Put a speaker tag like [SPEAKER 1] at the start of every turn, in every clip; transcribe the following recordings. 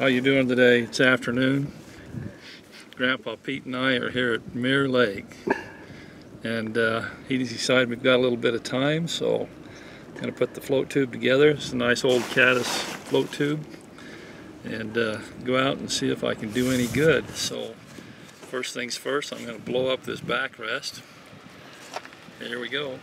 [SPEAKER 1] How you doing today? It's afternoon. Grandpa Pete and I are here at Mirror Lake. And uh, he decided we've got a little bit of time, so I'm going to put the float tube together. It's a nice old caddis float tube. And uh, go out and see if I can do any good. So first things first, I'm going to blow up this backrest. Here we go.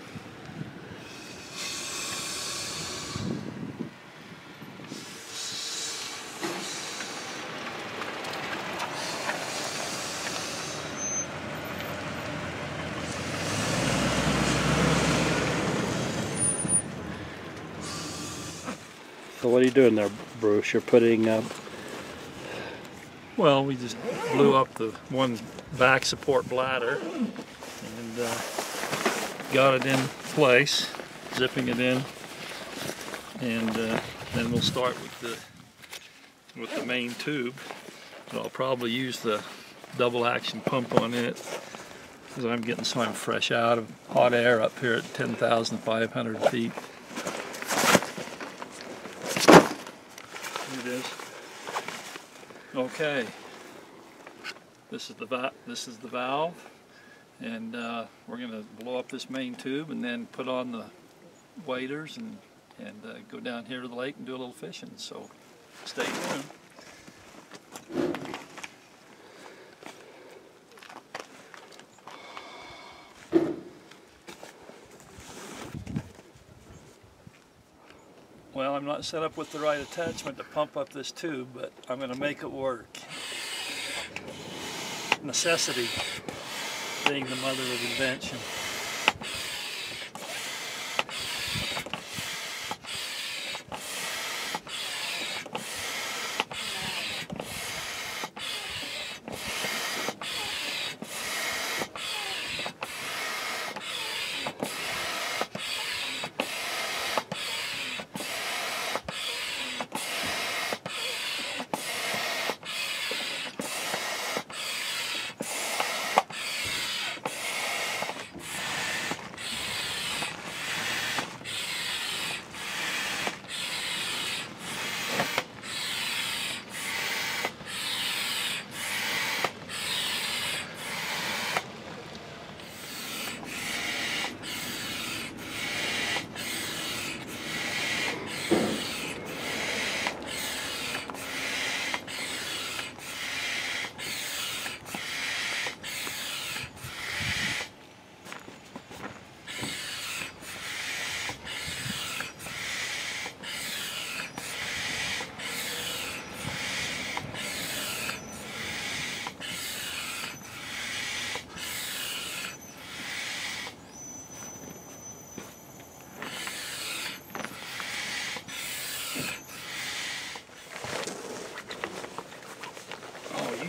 [SPEAKER 2] So what are you doing there, Bruce? You're putting up.
[SPEAKER 1] Well, we just blew up the one back support bladder and uh, got it in place, zipping it in, and uh, then we'll start with the with the main tube. I'll probably use the double action pump on it because I'm getting some fresh out of hot air up here at 10,500 feet. It is. Okay. This is the this is the valve, and uh, we're going to blow up this main tube and then put on the waders and and uh, go down here to the lake and do a little fishing. So stay tuned. Well, I'm not set up with the right attachment to pump up this tube, but I'm going to make it work. Necessity being the mother of invention.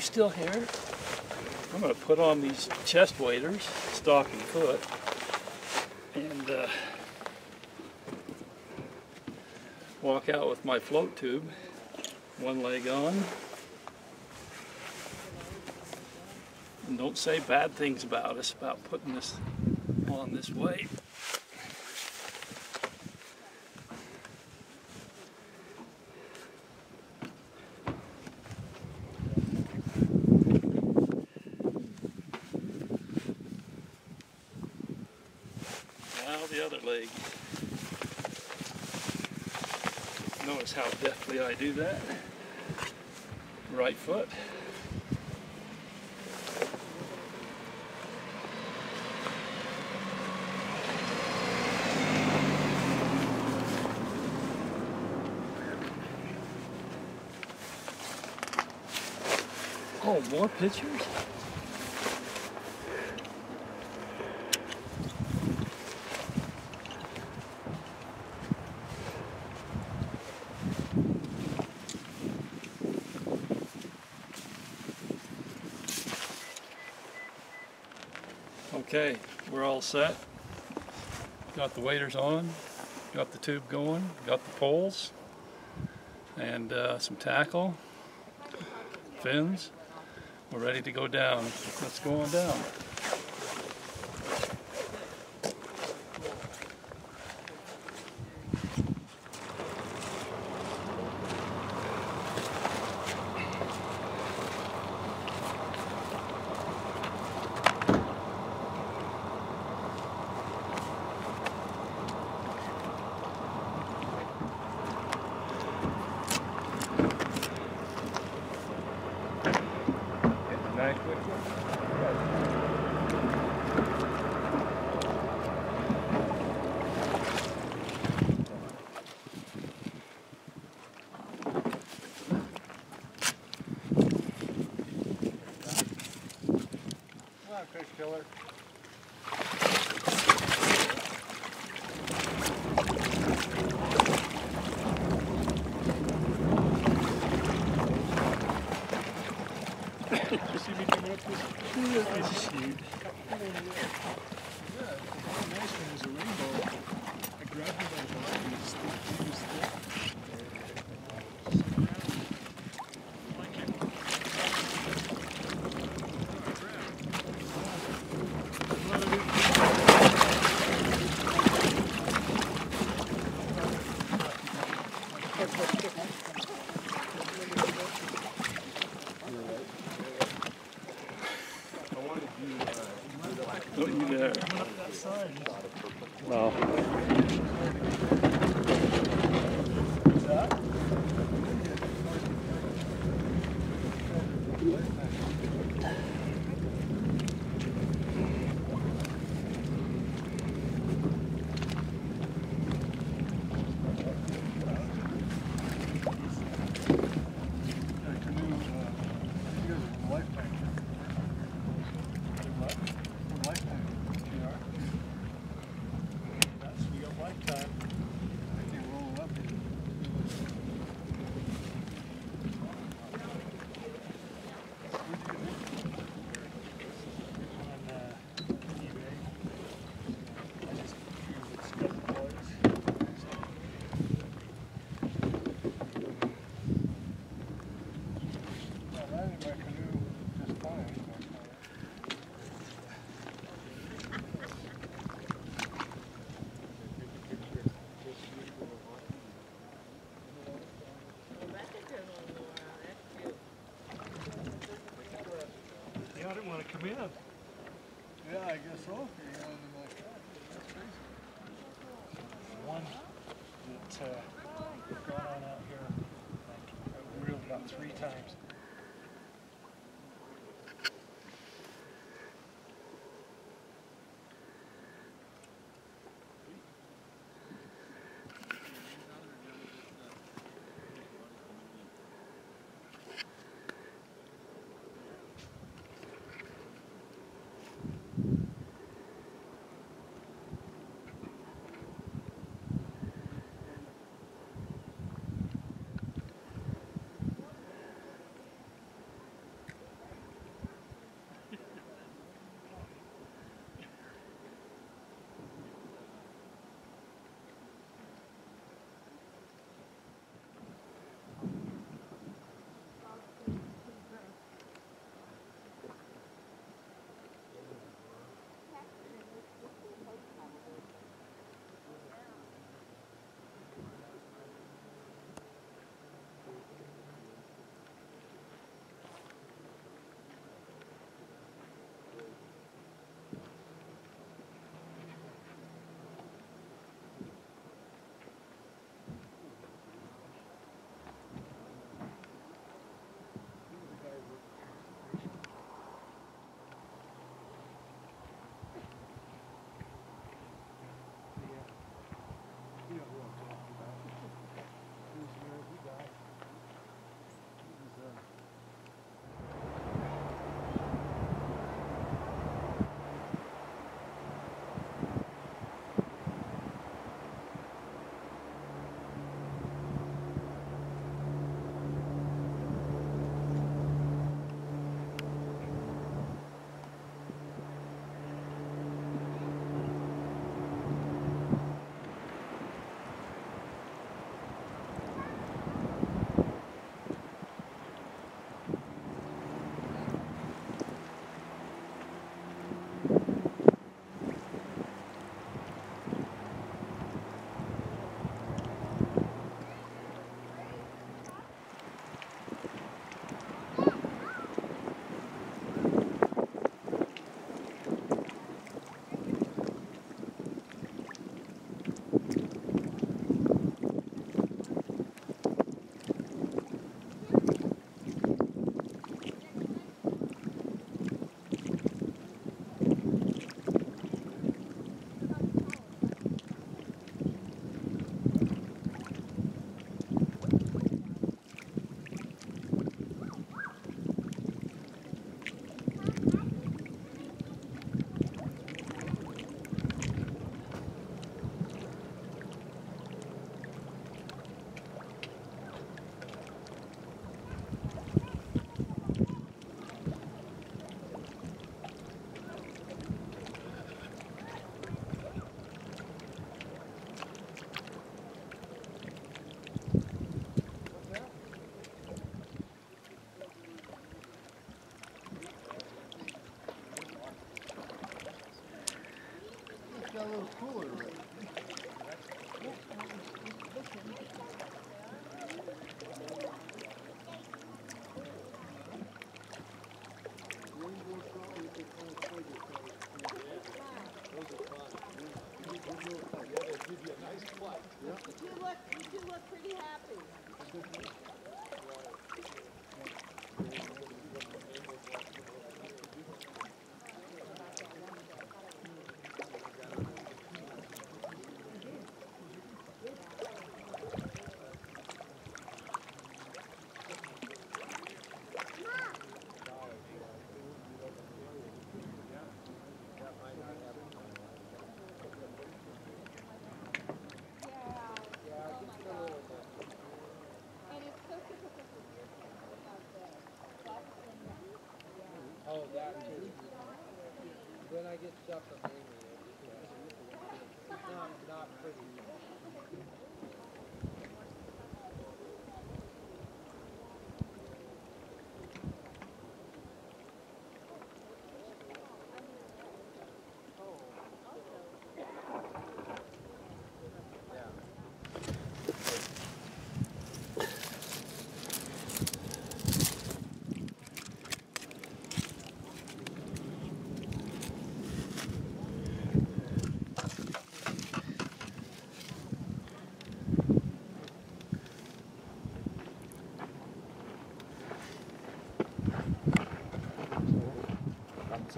[SPEAKER 1] Still here? I'm going to put on these chest waders, stocking foot, and uh, walk out with my float tube, one leg on. And don't say bad things about us about putting this on this way. Leg. Notice how deftly I do that. Right foot. Oh, more pictures? Okay, we're all set. Got the waders on, got the tube going, got the poles, and uh, some tackle, fins. We're ready to go down. Let's go on down. Don't you
[SPEAKER 3] dare. No. Guess so.
[SPEAKER 1] One that uh, got on out here, like, I reeled about three times.
[SPEAKER 4] That too. When I get stuff angry at, uh, it's not, not pretty.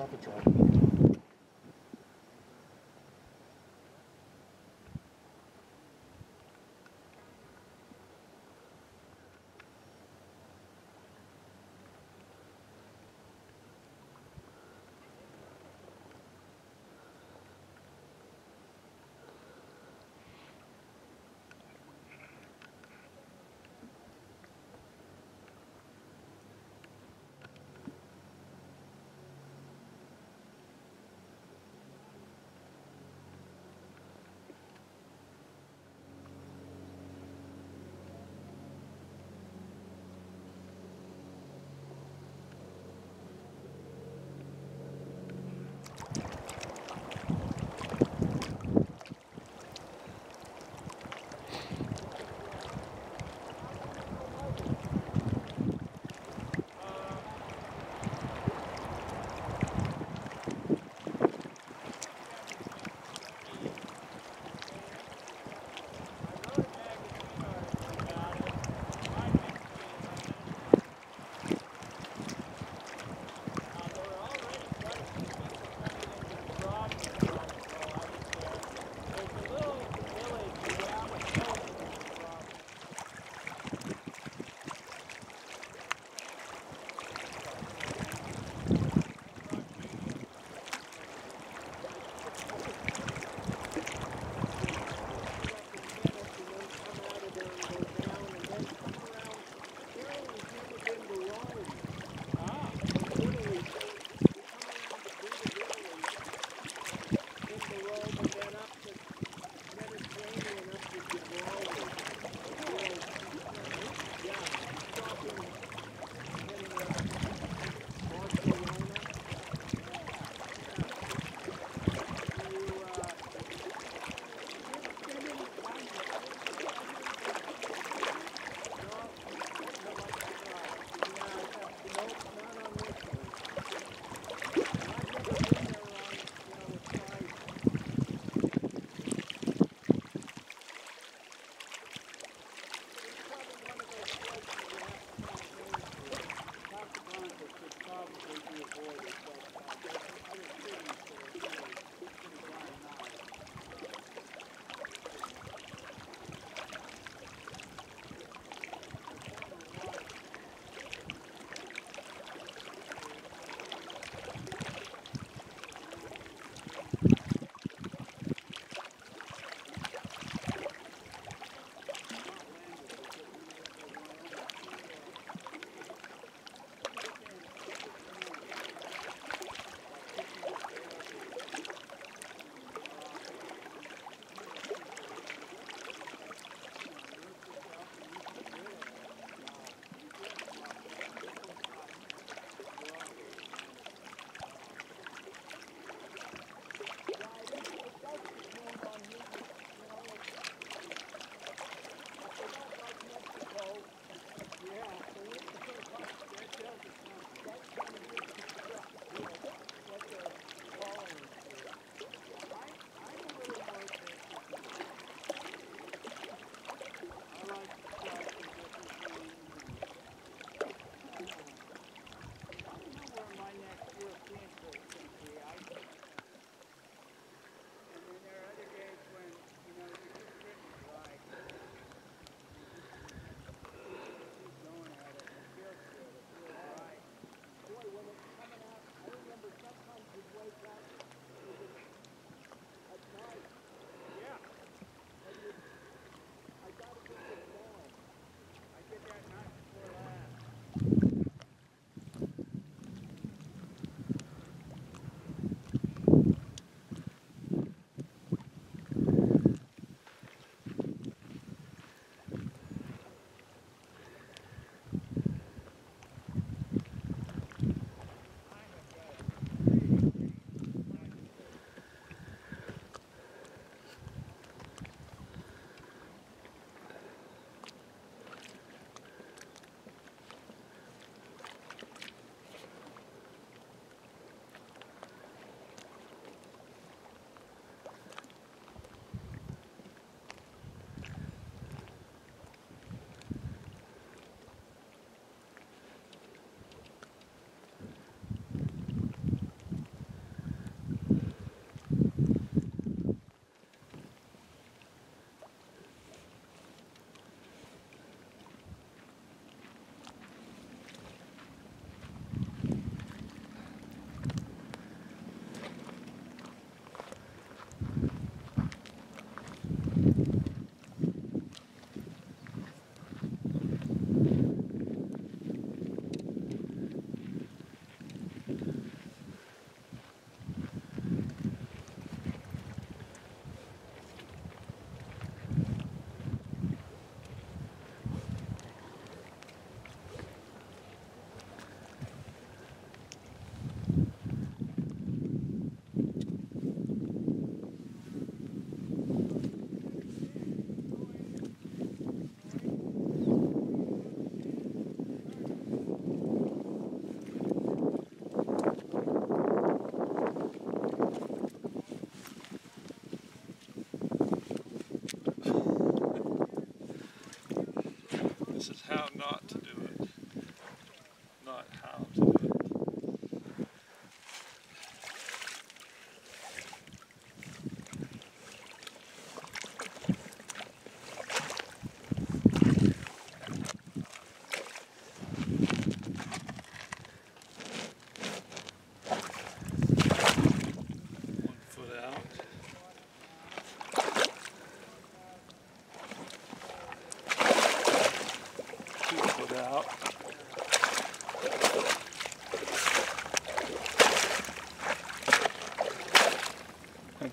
[SPEAKER 5] Got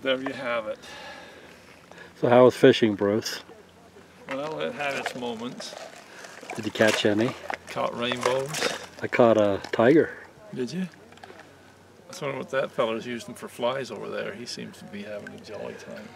[SPEAKER 1] there you have it.
[SPEAKER 2] So how was fishing, Bruce?
[SPEAKER 1] Well, it had its moments.
[SPEAKER 2] Did you catch any?
[SPEAKER 1] Caught rainbows.
[SPEAKER 2] I caught a tiger.
[SPEAKER 1] Did you? I was wondering what that fellow's using for flies over there. He seems to be having a jolly time.